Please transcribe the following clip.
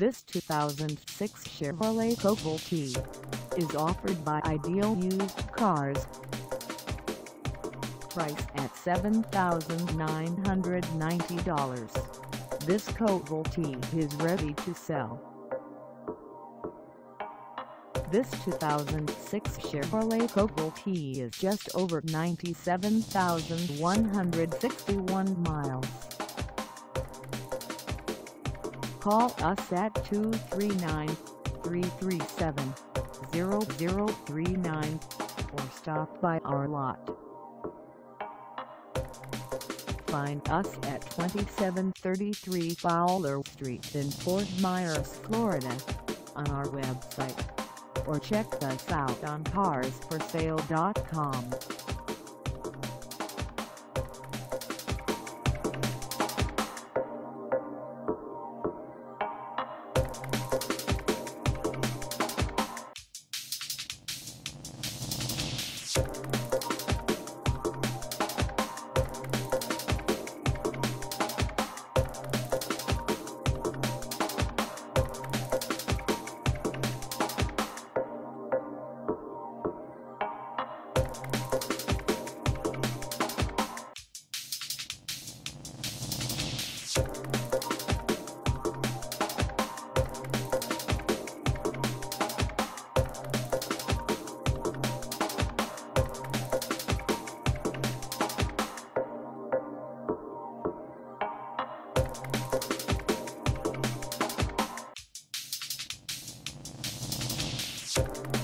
This 2006 Chevrolet Cobalt T is offered by Ideal Used Cars. Price at $7,990. This Cobalt T is ready to sell. This 2006 Chevrolet Cobalt T is just over 97,161 miles. Call us at 239-337-0039 or stop by our lot. Find us at 2733 Fowler Street in Fort Myers, Florida on our website or check us out on carsforsale.com. Thank